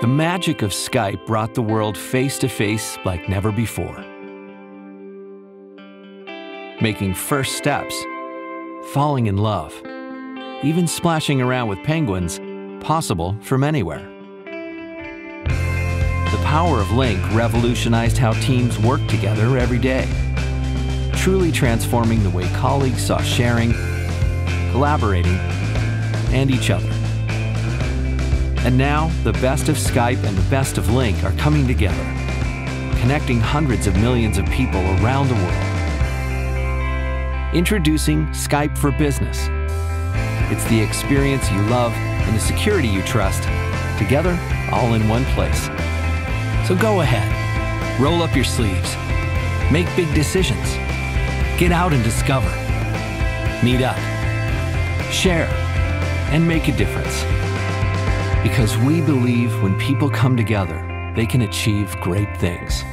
The magic of Skype brought the world face to face like never before. Making first steps, falling in love, even splashing around with penguins possible from anywhere. The power of Lync revolutionized how teams work together every day, truly transforming the way colleagues saw sharing, collaborating, and each other. And now, the best of Skype and the best of Lync are coming together, connecting hundreds of millions of people around the world. Introducing Skype for Business. It's the experience you love and the security you trust, together, all in one place. So go ahead, roll up your sleeves, make big decisions, get out and discover, meet up, share, and make a difference. Because we believe when people come together, they can achieve great things.